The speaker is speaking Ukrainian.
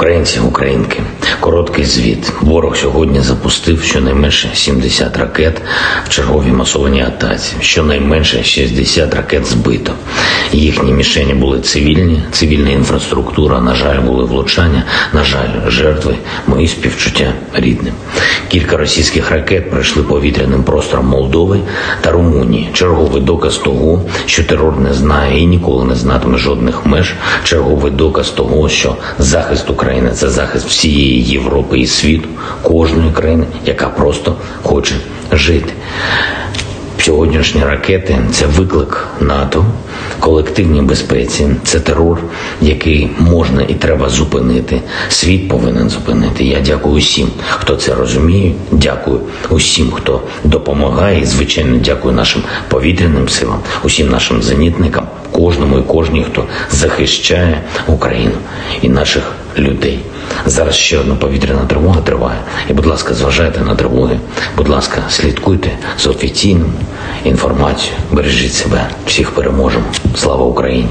Українці, українки, короткий звіт. Ворог сьогодні запустив щонайменше 70 ракет в черговій масованій атаці. Щонайменше 60 ракет збито. Їхні мішені були цивільні, цивільна інфраструктура. На жаль, були влучання. На жаль, жертви. Мої співчуття рідним. Кілька російських ракет пройшли повітряним простором Молдови та Румунії. Черговий доказ того, що терор не знає і ніколи не знатиме жодних меж. Черговий доказ того, що захист України це захист всієї Європи і світу, кожної країни, яка просто хоче жити. Сьогоднішні ракети це виклик НАТО, колективній безпеці, це терор, який можна і треба зупинити. Світ повинен зупинити. Я дякую усім, хто це розуміє. Дякую усім, хто допомагає. Звичайно, дякую нашим повітряним силам, усім нашим зенітникам, кожному і кожній, хто захищає Україну і наших людей. Зараз ще одна повітряна тривога триває. І, будь ласка, зважайте на тривоги. Будь ласка, слідкуйте з офіційною інформацією. Бережіть себе. Всіх переможемо. Слава Україні!